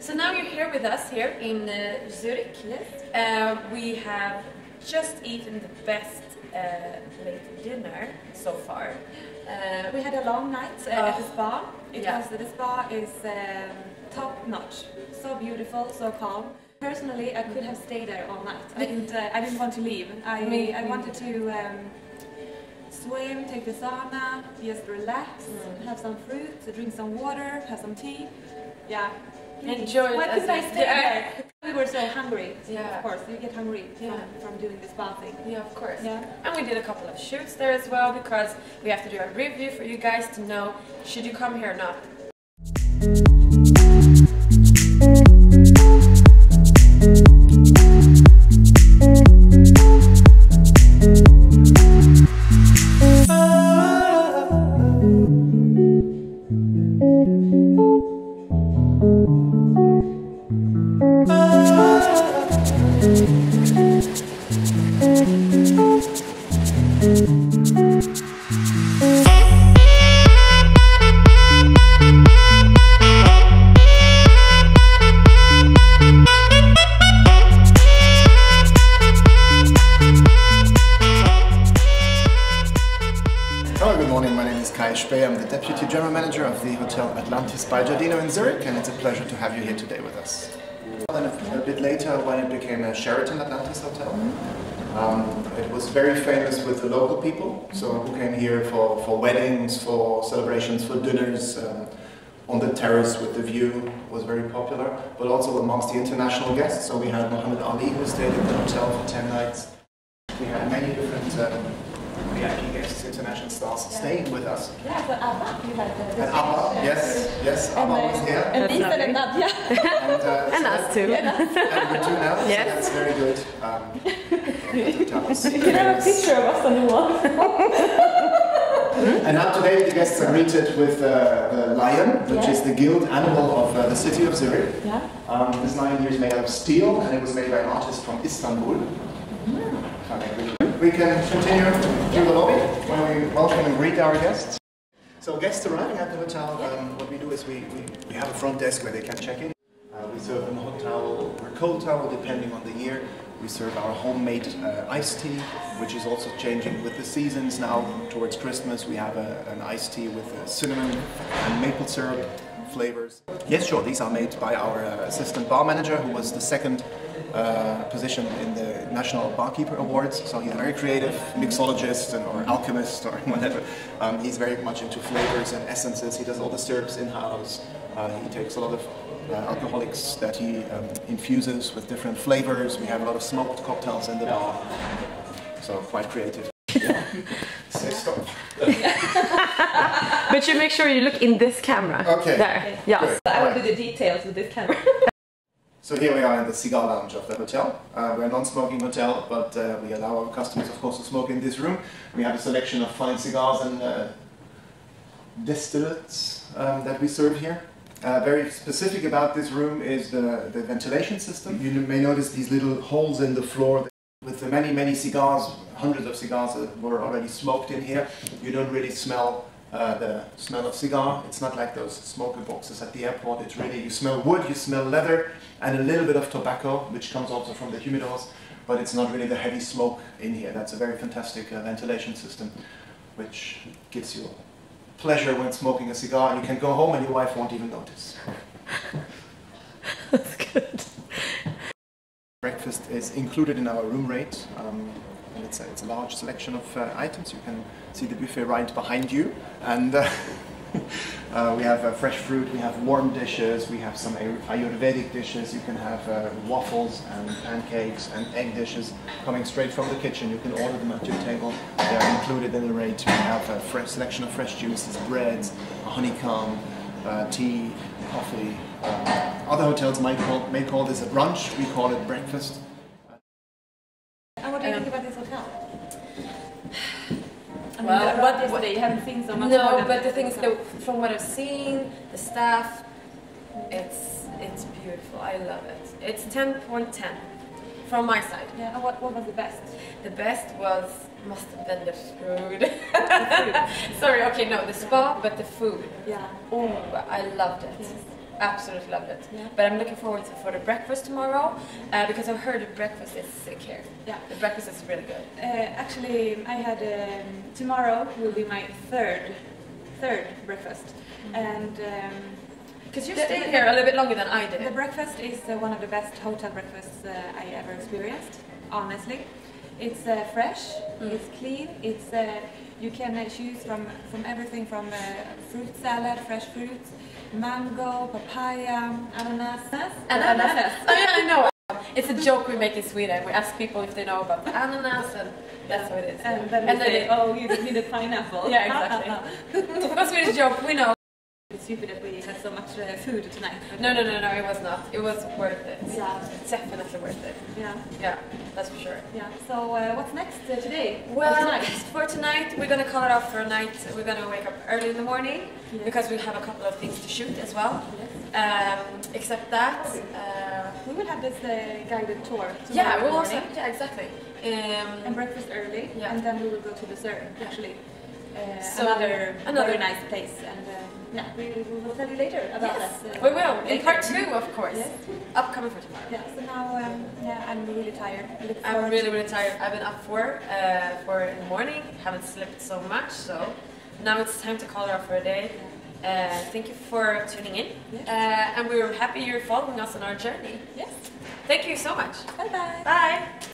So now you're here with us here in uh, Zurich. Yes. Uh, we have just eaten the best uh, late dinner so far. Uh, We had a long night uh, at the Oh. spa. It Yeah. was the spa is um, top notch, so beautiful, so calm. Personally, I could have stayed there all night. I didn't. Uh, I didn't want to leave. I Me- I wanted to um, swim, take the sauna, just relax, Mm. have some fruit, drink some water, have some tea. Yeah. Enjoy it Why as couldn't I stay Yeah. there? We were so hungry. Yeah. Of course, you get hungry Yeah. from, from doing this spa thing. yeah, of course. Yeah. And we did a couple of shoots there as well because we have to do a review for you guys to know should you come here or not. I'm the Deputy General Manager of the Hotel Atlantis by Giardino in Zurich, and it's a pleasure to have you here today with us. Then a, bit later, when it became a Sheraton Atlantis Hotel, um, it was very famous with the local people, so who came here for, for weddings, for celebrations, for dinners. Um, on the terrace with the view was very popular, but also amongst the international guests. So we had Muhammad Ali who stayed at the hotel for 10 nights. We had many different um, VIP guests, international stars, staying with us. Yeah, so Abba, you had the, the And Abba, yes, yes, Abba was here. And That's Lisa and Nadia. And, uh, And so us too. And you too now, Yes. so that's very good. Um, to tell us. You can have a picture of us on the wall. And now today the guests are greeted with uh, the lion, which Yes. is the guild animal of uh, the city of Zurich. Yeah. Um, this lion here is made out of steel and it was made by an artist from Istanbul. Mm-hmm. We can continue through the lobby where we welcome and greet our guests. So guests arriving at the hotel, um, what we do is we, we, we have a front desk where they can check in. Uh, we serve them hot towel or cold towel depending on the year. We serve our homemade uh, iced tea, which is also changing with the seasons now. Towards Christmas, we have a, an iced tea with uh, cinnamon and maple syrup flavors. Yes, sure, these are made by our uh, assistant bar manager, who was the second uh, position in the National Barkeeper Awards. So he's a very creative mixologist and, or alchemist or whatever. Um, he's very much into flavors and essences. He does all the syrups in-house. Uh, he takes a lot of uh, alcoholics that he um, infuses with different flavors. We have a lot of smoked cocktails in the bar. So quite creative. Yeah. Say stop. But you make sure you look in this camera. Okay. There. Yes. Good. I will Alright. do the details with this camera. So here we are in the cigar lounge of the hotel. Uh, we're a non-smoking hotel, but uh, we allow our customers, of course, to smoke in this room. We have a selection of fine cigars and uh, distillates um, that we serve here. Uh, very specific about this room is the, the ventilation system. You may notice these little holes in the floor. With the many, many cigars, hundreds of cigars that were already smoked in here, you don't really smell uh, the smell of cigar. It's not like those smoker boxes at the airport. It's really, you smell wood, you smell leather, and a little bit of tobacco, which comes also from the humidors, but it's not really the heavy smoke in here. That's a very fantastic uh, ventilation system, which gives you pleasure when smoking a cigar. And you can go home and your wife won't even notice. That's good. Breakfast is included in our room rate. Um, and it's a, it's a large selection of uh, items. You can see the buffet right behind you. And uh, uh, we have uh, fresh fruit, we have warm dishes, we have some Ayurvedic dishes. You can have uh, waffles and pancakes and egg dishes coming straight from the kitchen. You can order them at your table. They are included in the rate. We have a fresh selection of fresh juices, breads, honeycomb, uh, tea, coffee. Other hotels might call, may call this a brunch. We call it breakfast. And what do you Um, think about this hotel? I mean, Well, what- what- you haven't seen so much No, but the thing is that from what I've seen, the staff, it's it's beautiful. I love it. It's 10.10 from my side. Yeah, and what, what was the best? The best was must have been the food. Sorry, okay, no, the spa, but the food. Yeah. Oh, I loved it. Yes. Absolutely loved it. Yeah. But I'm looking forward to, for the breakfast tomorrow uh, because I've heard the breakfast is sick here. Yeah. The breakfast is really good. Uh, actually, I had um, tomorrow will be my third third breakfast, and um, Because you stayed here a little bit longer than I did. the breakfast is uh, one of the best hotel breakfasts uh, I ever experienced. Honestly, it's uh, fresh, Mm. it's clean, it's uh, you can uh, choose from from everything from uh, fruit salad, fresh fruits, mango, papaya, ananas, And Ananas. Oh, yeah, I know. It's a joke we make in Sweden. We ask people if they know about ananas, and that's what it is. And then and we say, oh, you need a pineapple. Yeah, exactly. of course, Swedish joke. We know. It's stupid that we had so much uh, food tonight. No, no, no, no. It was not. It was worth it. Yeah. It's definitely worth it. Yeah, Yeah, that's for sure. yeah. So uh, what's next uh, today? Well, tonight? for tonight, we're gonna call it off for a night. We're gonna wake up early in the morning Yes. because we have a couple of things to shoot as well. Yes. Um, except that, uh, We will have this uh, guided tour. yeah, we'll also yeah, exactly. Um, and breakfast early, Yeah. and then we will go to dessert. Actually, uh, So, another, another- nice place, and um, yeah, we, we will tell you later about yes, that. we will in part two, of course. Yes. Upcoming for tomorrow. Yeah. So now, um, yeah, I'm really tired. I'm really, really tired. I've been up for uh, for in the morning. Haven't slept so much, so now it's time to call it off for a day. Uh, thank you for tuning in, Yes. uh, and we're happy you're following us on our journey. Yes. Thank you so much. Bye bye. Bye.